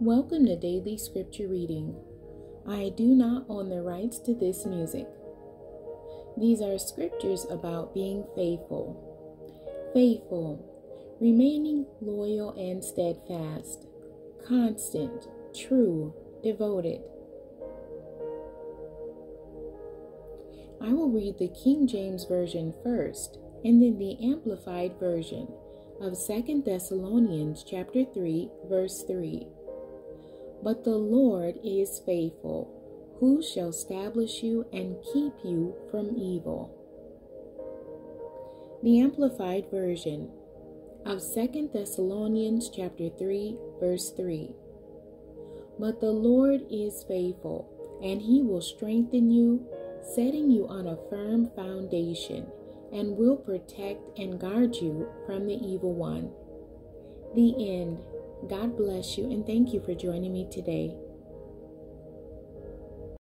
Welcome to Daily Scripture Reading. I do not own the rights to this music. These are scriptures about being faithful. Faithful, remaining loyal and steadfast, constant, true, devoted. I will read the King James Version first and then the Amplified Version of 2 Thessalonians chapter 3 verse 3. But the Lord is faithful, who shall establish you and keep you from evil. The Amplified Version of 2 Thessalonians chapter 3 verse 3. But the Lord is faithful, and he will strengthen you, setting you on a firm foundation, and will protect and guard you from the evil one. The end. God bless you and thank you for joining me today.